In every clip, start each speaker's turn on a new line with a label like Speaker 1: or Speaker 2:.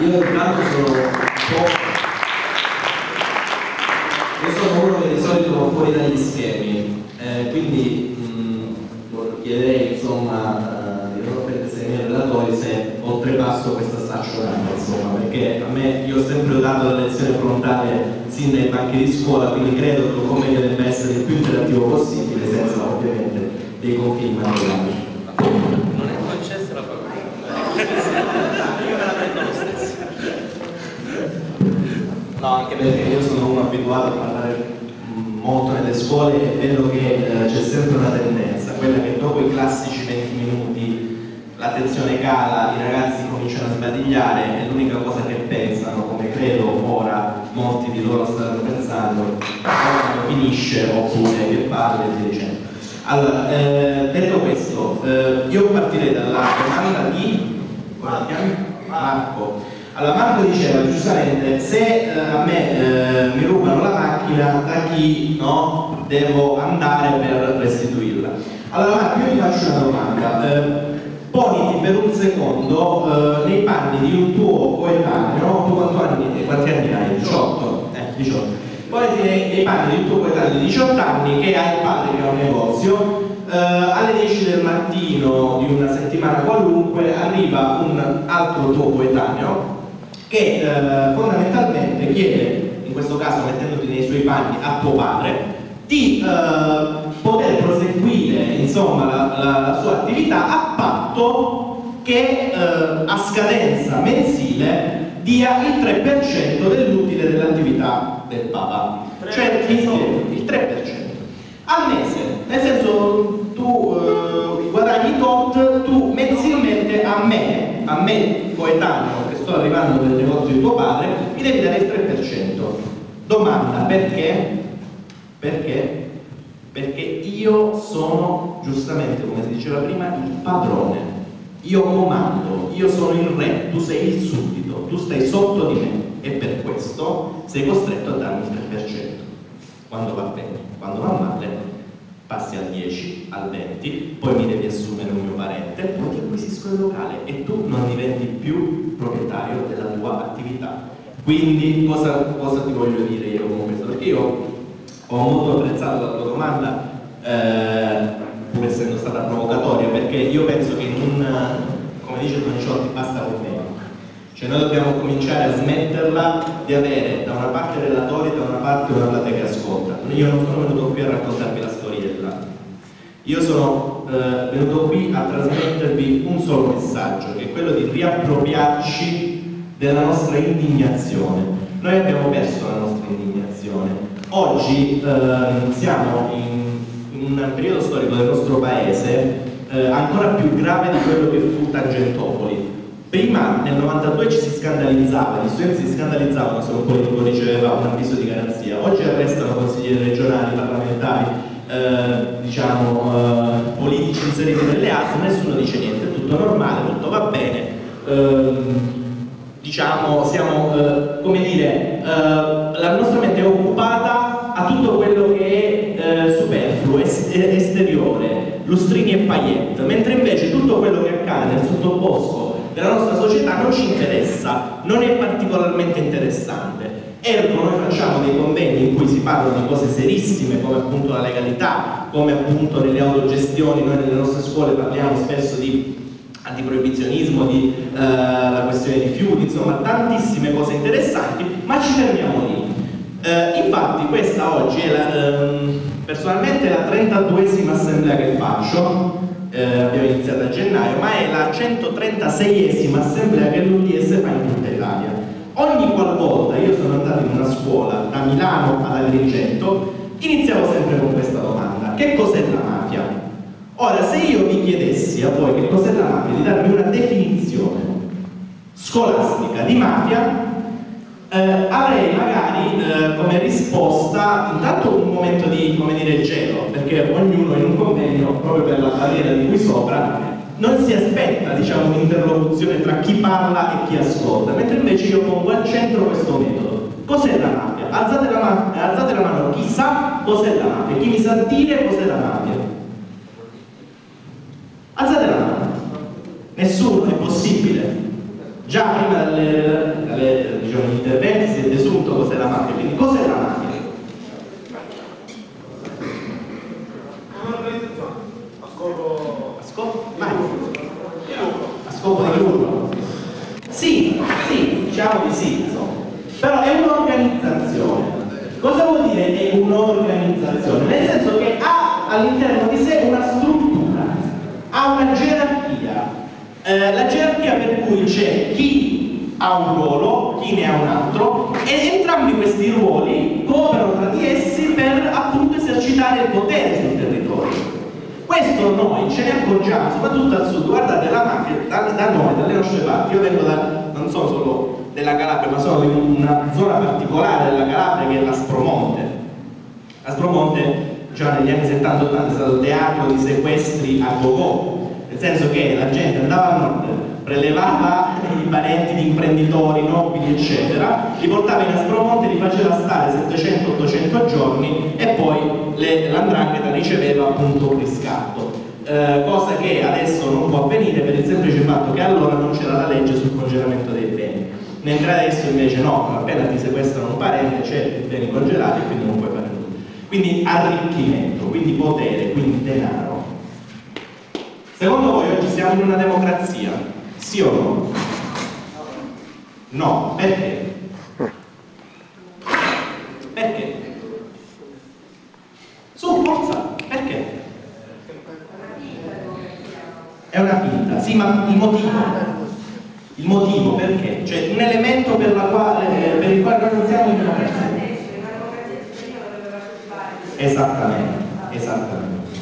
Speaker 1: io intanto sono un po'... Io sono uno che di solito va fuori dagli schemi, eh, quindi mh, chiederei insomma eh, di offendersi ai miei relatori se oltrepasso questa staccionata, insomma, perché a me io ho sempre dato la lezione frontale sin dai banchi di scuola, quindi credo che lo commento debba essere il più interattivo possibile, senza ovviamente dei confini materiali.
Speaker 2: Non è concessa la parola. Io me la prendo lo stesso.
Speaker 1: No, anche perché io sono uno abituato a parlare molto nelle scuole e vedo che eh, c'è sempre una tendenza, quella che dopo i classici 20 minuti l'attenzione cala, i ragazzi cominciano a sbadigliare e l'unica cosa che pensano, come credo ora molti di loro stanno pensando, finisce oppure che parla e via dicendo. Allora, eh, detto questo, eh, io partirei dalla domanda di? Marco. Allora Marco diceva giustamente se eh, a me eh, mi rubano la macchina da chi no, devo andare per restituirla. Allora Marco io ti faccio una domanda. Eh, poniti per un secondo eh, nei panni di un tuo coetaneo, tu quanti anni, quanti anni hai? 18? Eh, 18. Poniti nei, nei panni di un tuo coetaneo di 18 anni che ha il padre che ha un negozio, eh, alle 10 del mattino di una settimana qualunque arriva un altro tuo coetaneo che eh, fondamentalmente chiede, in questo caso mettendoti nei suoi panni a tuo padre, di eh, poter proseguire insomma, la, la, la, sua attività a patto che eh, a scadenza mensile dia il 3% dell'utile dell'attività del Papa, cioè il, il 3%. Al mese, nel senso tu eh, guadagni tot, tu mensilmente a me, a me coetaneo sto arrivando nel negozio di tuo padre, mi devi dare il 3%. Domanda, perché? Perché? Perché io sono, giustamente come si diceva prima, il padrone. Io comando, io sono il re, tu sei il suddito, tu stai sotto di me e per questo sei costretto a darmi il 3%. Quando va bene, quando va male passi al 10, al 20, poi mi devi assumere un mio parente, poi ti acquisisco il locale e tu non diventi più proprietario della tua attività. Quindi cosa, cosa ti voglio dire io con questo? Perché io ho molto apprezzato la tua domanda, eh, pur essendo stata provocatoria, perché io penso che in un, come dice Don Ciotti, basta con me. Cioè noi dobbiamo cominciare a smetterla di avere da una parte relatori e da una parte una platea che ascolta. Io non sono venuto qui a raccontarvi la storiella. Io sono eh, venuto qui a trasmettervi un solo messaggio, che è quello di riappropriarci della nostra indignazione. Noi abbiamo perso la nostra indignazione. Oggi eh, siamo in, in, un periodo storico del nostro paese eh, ancora più grave di quello che fu Tangentopoli Prima nel 92 ci si scandalizzava, gli studenti si scandalizzavano se un politico riceveva un avviso di garanzia. Oggi arrestano consiglieri regionali, parlamentari, eh, diciamo, eh, politici inseriti nelle altre, nessuno dice niente, è tutto normale, tutto va bene. Eh, diciamo, siamo, eh, come dire, eh, la nostra mente è occupata a tutto quello che è superfluo, est esteriore, lustrini e paillette, mentre invece tutto quello che accade nel sottobosco della nostra società non ci interessa, non è particolarmente interessante. Ergo noi facciamo dei convegni in cui si parla di cose serissime come appunto la legalità, come appunto nelle autogestioni, noi nelle nostre scuole parliamo spesso di antiproibizionismo, di eh, la questione di fiuti, insomma tantissime cose interessanti, ma ci fermiamo lì. Eh, infatti questa oggi è la, ehm, personalmente la 32esima assemblea che faccio, eh, abbiamo iniziato a gennaio, ma è la 136esima assemblea che l'UDS fa in Italia. Ogni qualvolta io sono andato in una scuola, da Milano ad Agrigento, iniziavo sempre con questa domanda, che cos'è la mafia? Ora, se io vi chiedessi a voi che cos'è la mafia, di darmi una definizione scolastica di mafia, eh, avrei magari eh, come risposta intanto un momento di come dire gelo perché ognuno in un convegno proprio per la barriera di qui sopra non si aspetta diciamo un'interlocuzione tra chi parla e chi ascolta mentre invece io pongo al centro questo metodo. Cos'è la mafia? Alzate la, ma alzate la mano chi sa cos'è la mafia? Chi mi sa dire cos'è la mafia? Alzate la mano. Nessuno è possibile. Già prima delle diciamo di sì, insomma. Però è un'organizzazione. Cosa vuol dire è un'organizzazione? Nel senso che ha all'interno di sé una struttura, ha una gerarchia. Eh, la gerarchia per cui c'è chi ha un ruolo, chi ne ha un altro e entrambi questi ruoli cooperano tra di essi per appunto esercitare il potere sul territorio. Questo noi ce ne accorgiamo, soprattutto al sud, guardate la mafia da, da noi, dalle nostre parti, io vengo da, non sono solo della Calabria, ma sono di una zona particolare della Calabria che è l'Aspromonte. L'Aspromonte già negli anni 70-80 è stato teatro di sequestri a go nel senso che la gente andava a nord, prelevava i parenti di imprenditori, nobili, eccetera, li portava in Aspromonte, li faceva stare 700-800 giorni e poi l'andrangheta riceveva appunto un riscatto. Eh, cosa che adesso non può avvenire per il semplice fatto che allora non c'era la legge sul congelamento dei beni. Mentre adesso invece no, appena ti sequestrano un parente c'è i beni congelati e quindi non puoi fare nulla. Quindi arricchimento, quindi potere, quindi denaro. Secondo voi oggi siamo in una democrazia? Sì o no? No, perché? Perché? Su, forza, perché? È una finta, sì, ma il motivo? Il motivo perché? Cioè un elemento per, quale, per il quale noi non siamo in democrazia. Esattamente, esattamente.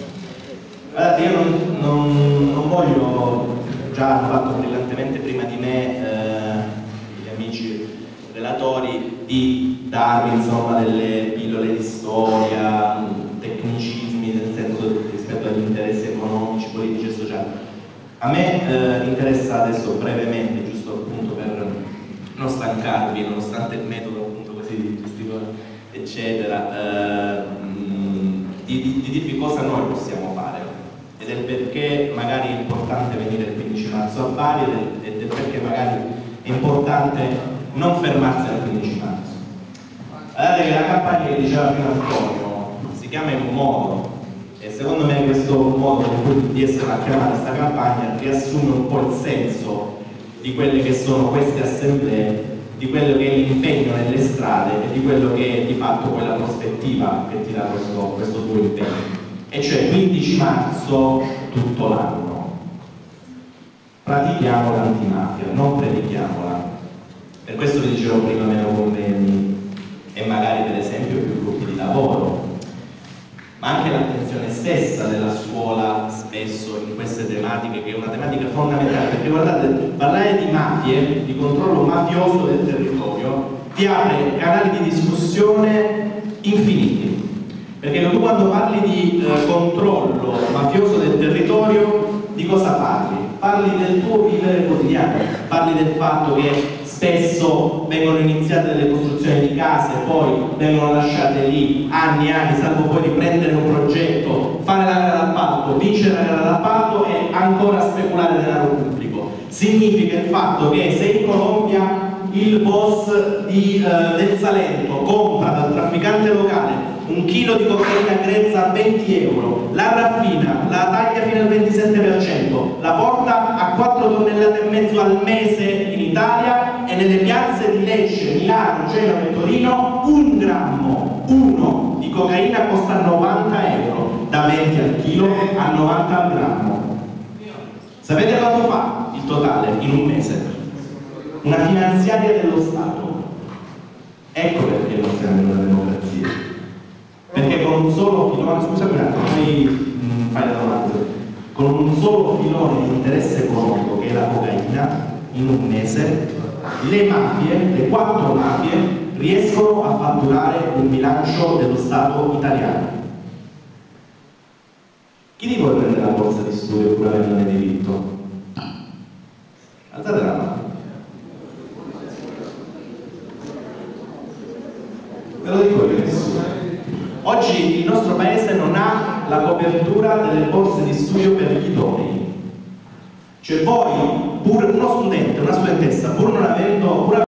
Speaker 1: Guardate, io non, non, non voglio già hanno fatto brillantemente prima di me eh, gli amici relatori di darvi insomma delle pillole di storia, tecnicismi nel senso rispetto agli interessi economici, politici e sociali. A me eh, interessa adesso brevemente, non stancarvi, nonostante il metodo appunto così gestivo eccetera, eh, di, di, di dirvi cosa noi possiamo fare del perché magari è importante venire il 15 marzo a Bari e del perché magari è importante non fermarsi al 15 marzo. Guardate che la campagna che diceva prima Antonio si chiama in un modo e secondo me questo modo di essere a chiamare questa campagna riassume un po' il senso di quelle che sono queste assemblee di quello che è l'impegno nelle strade e di quello che è di fatto quella prospettiva che ti dà questo, questo tuo impegno e cioè 15 marzo tutto l'anno. Pratichiamo l'antimafia, non predichiamola. Per questo vi dicevo prima meno convegni e magari per esempio più gruppi di lavoro, ma anche l'attenzione stessa della scuola spesso in queste tematiche, che è una tematica fondamentale, perché guardate, parlare di mafie, di controllo mafioso del territorio, ti apre canali di discussione infiniti perché tu quando parli di eh, controllo mafioso del territorio, di cosa parli? Parli del tuo vivere quotidiano, parli del fatto che spesso vengono iniziate delle costruzioni di case, poi vengono lasciate lì anni e anni, salvo poi riprendere un progetto, fare la gara d'appalto, vincere la gara d'appalto e ancora speculare denaro pubblico. Significa il fatto che se in Colombia il boss di, eh, del Salento compra dal trafficante locale un chilo di cocaina grezza a 20 euro, la raffina, la taglia fino al 27%, la porta a 4 tonnellate e mezzo al mese in Italia e nelle piazze di Lecce, Milano, Genova e Torino un grammo, uno di cocaina costa 90 euro, da 20 al chilo a 90 al grammo. Sapete quanto fa il totale in un mese? Una finanziaria dello Stato. Ecco perché non siamo in una democrazia un solo filone, scusami un attimo, poi mm, fai la domanda, con un solo filone di interesse economico che è la cocaina, in un mese, le mafie, le quattro mafie, riescono a fatturare un bilancio dello Stato italiano. Chi di voi prende la borsa di studio pur avendone diritto? Alzate la mano. Ve lo dico io nessuno. Oggi il nostro paese non ha la copertura delle borse di studio per gli idonei. Cioè voi, pur uno studente, una studentessa, pur non avendo, pur